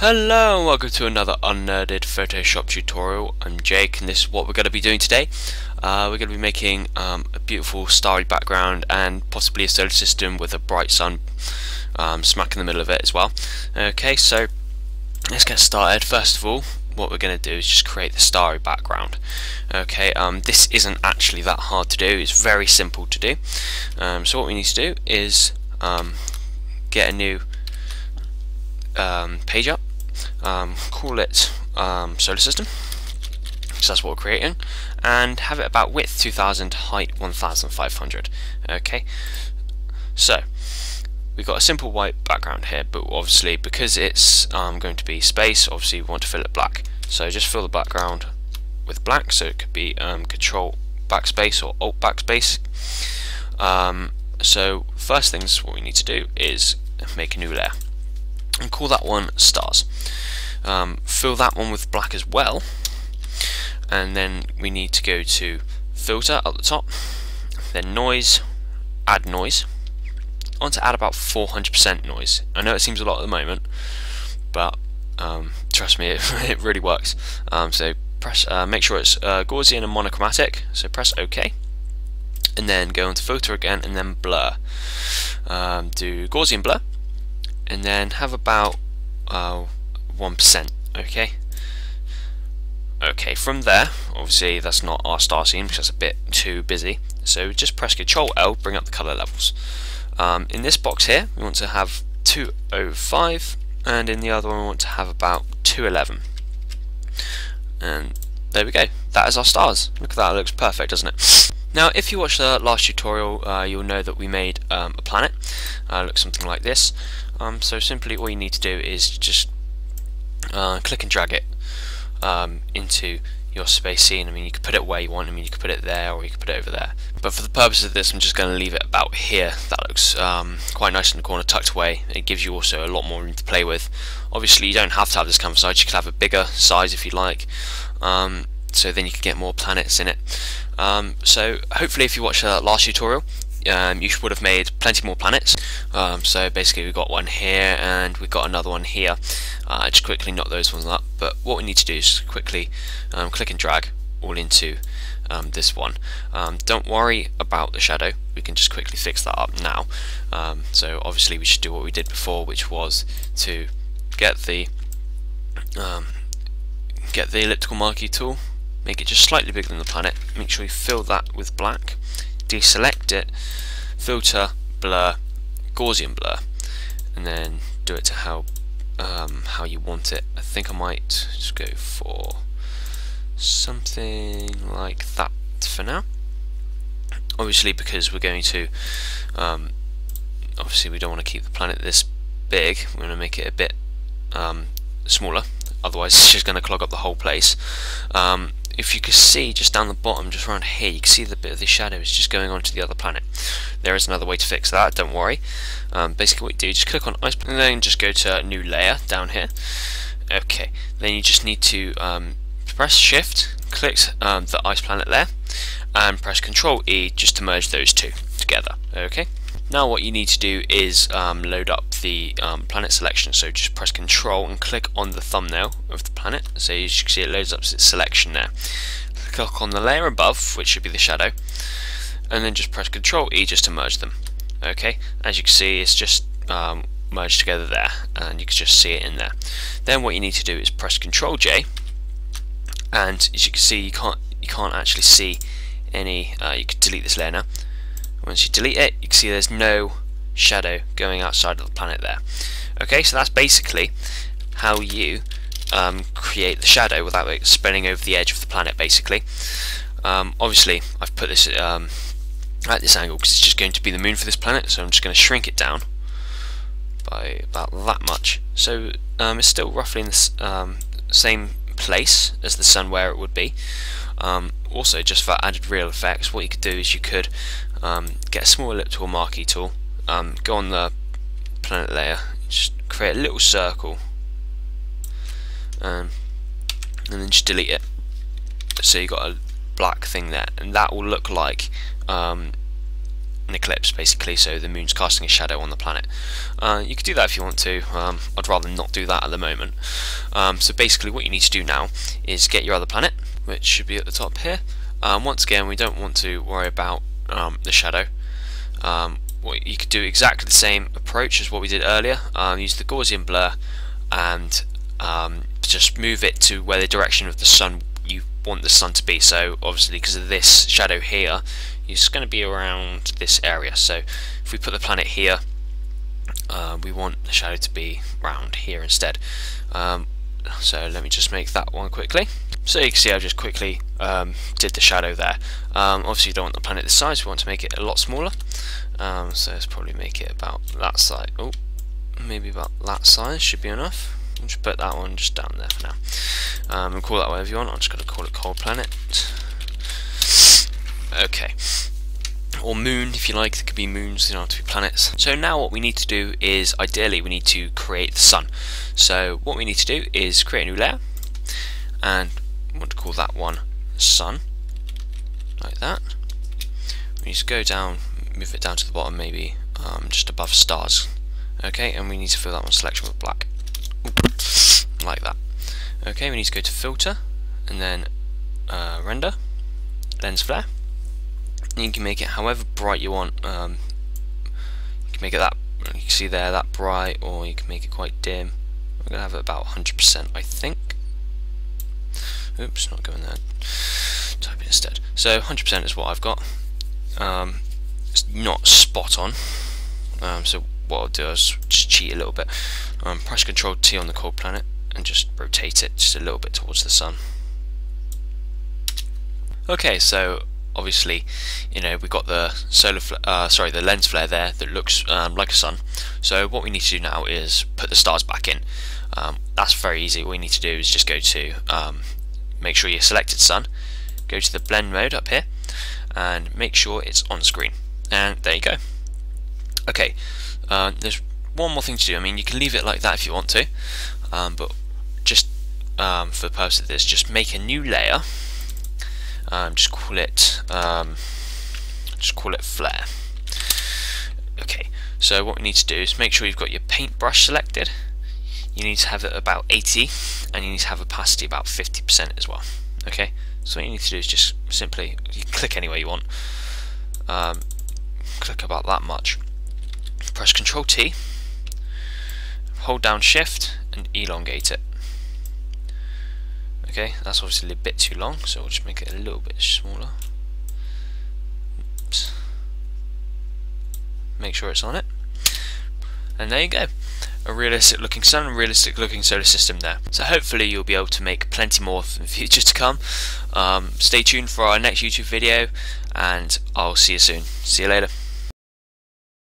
Hello and welcome to another unnerded Photoshop tutorial. I'm Jake and this is what we're going to be doing today. Uh, we're going to be making um, a beautiful starry background and possibly a solar system with a bright sun um, smack in the middle of it as well. Okay, so let's get started. First of all, what we're going to do is just create the starry background. Okay, um, this isn't actually that hard to do. It's very simple to do. Um, so what we need to do is um, get a new um, page up um, call it um, solar system so that's what we're creating and have it about width 2000 height 1500 okay? So we've got a simple white background here but obviously because it's um, going to be space obviously we want to fill it black. So just fill the background with black so it could be um, control backspace or alt backspace. Um, so first things what we need to do is make a new layer and call that one stars um, fill that one with black as well. And then we need to go to filter at the top then noise add noise. I want to add about 400% noise. I know it seems a lot at the moment but um, trust me it, it really works. Um, so press uh, make sure it's uh, Gaussian and monochromatic. So press OK. And then go into filter again and then blur. Um, do Gaussian blur. And then have about uh, 1%, okay? Okay, from there, obviously that's not our star scene because that's a bit too busy, so just press Ctrl L, bring up the colour levels. Um, in this box here, we want to have 205, and in the other one we want to have about 211. And there we go, that is our stars. Look at that, it looks perfect, doesn't it? Now, if you watched the last tutorial, uh, you'll know that we made um, a planet. Uh, looks something like this. Um, so simply all you need to do is just uh, click and drag it um, into your space scene. I mean, you could put it where you want. I mean, you could put it there or you could put it over there. But for the purpose of this, I'm just going to leave it about here. That looks um, quite nice in the corner, tucked away. It gives you also a lot more room to play with. Obviously, you don't have to have this canvas size. You could have a bigger size if you like. Um, so then you can get more planets in it. Um, so hopefully, if you watch the last tutorial, um, you would have made plenty more planets. Um, so basically we've got one here and we've got another one here. Uh, just quickly knock those ones up. But what we need to do is quickly um, click and drag all into um, this one. Um, don't worry about the shadow. We can just quickly fix that up now. Um, so obviously we should do what we did before, which was to get the get the elliptical marquee tool, make it just slightly bigger than the planet. Make sure you fill that with black deselect it, filter, blur, Gaussian blur, and then do it to how um, how you want it. I think I might just go for something like that for now. Obviously, because we're going to, um, obviously we don't want to keep the planet this big. We're going to make it a bit um, smaller. Otherwise, it's just going to clog up the whole place. If you can see just down the bottom, just around here, you can see the bit of the shadow is just going on to the other planet. There is another way to fix that, don't worry. Um, basically what you do, is just click on ice Planet and then just go to new layer down here. Okay, then you just need to um, press shift, click um, the ice planet there, and press control E just to merge those two together. Okay. Now what you need to do is um, load up the um, planet selection. So just press Control and click on the thumbnail of the planet. So you can see it loads up its selection there. Click on the layer above, which should be the shadow, and then just press Control E just to merge them. Okay, as you can see, it's just um, merged together there, and you can just see it in there. Then what you need to do is press Control J, and as you can see, you can't you can't actually see any. Uh, you can delete this layer now once you delete it, you can see there's no shadow going outside of the planet there. Okay, so that's basically how you um, create the shadow without it spinning over the edge of the planet, basically. Um, obviously, I've put this um, at this angle because it's just going to be the moon for this planet, so I'm just going to shrink it down by about that much. So um, it's still roughly in the um, same place as the sun where it would be. Um, also, just for added real effects, what you could do is you could um, get a small elliptical marquee tool, um, go on the planet layer, just create a little circle, um, and then just delete it. So you've got a black thing there, and that will look like um, an eclipse basically so the moon's casting a shadow on the planet uh, you could do that if you want to um, I'd rather not do that at the moment um, so basically what you need to do now is get your other planet which should be at the top here. Um, once again we don't want to worry about um, the shadow. Um, you could do exactly the same approach as what we did earlier um, use the Gaussian blur and just move it to where the direction of the sun you want the sun to be. So obviously because of this shadow here it's going to be around this area. So if we put the planet here uh, we want the shadow to be around here instead. Um, so let me just make that one quickly. So you can see I just quickly um, did the shadow there. Um, obviously you don't want the planet this size we want to make it a lot smaller. Um, so let's probably make it about that size oh maybe about that size should be enough. I'll just put that one just down there for now. Um, and call that whatever you want. I'm just going to call it cold planet. Okay. Or moon, if you like, there could be moons, they don't have to be planets. So now what we need to do is, ideally, we need to create the sun. So what we need to do is create a new layer, and we want to call that one sun, like that. We need to go down, move it down to the bottom maybe, um, just above stars. Okay, and we need to fill that one selection with black. like that. Okay, we need to go to filter, and then uh, render, lens flare you can make it however bright you want um, you can make it that you can see there that bright or you can make it quite dim. I'm gonna have it about 100% I think. Oops not going there. Type it instead. So 100% is what I've got. Um, it's not spot on. Um, so what I'll do is just cheat a little bit. Um, press Control T on the cold planet and just rotate it just a little bit towards the sun. Okay so obviously you know we've got the solar uh, sorry the lens flare there that looks um, like a sun. So what we need to do now is put the stars back in. Um, that's very easy. What we need to do is just go to um, make sure you selected sun go to the blend mode up here and make sure it's on screen. And there you go. Okay uh, there's one more thing to do. I mean you can leave it like that if you want to um, but just um, for the purpose of this just make a new layer um, just call it um, just call it flare. Okay so what we need to do is make sure you've got your paintbrush selected. You need to have it about 80 and you need to have opacity about 50% as well. Okay so what you need to do is just simply click anywhere you want. Um, click about that much. Press Ctrl T hold down shift and elongate it Okay, that's obviously a bit too long, so we'll just make it a little bit smaller. Oops. Make sure it's on it. And there you go. A realistic looking sun and realistic looking solar system there. So hopefully you'll be able to make plenty more in the future to come. Um, stay tuned for our next YouTube video and I'll see you soon. See you later.